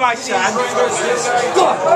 my shot. Go.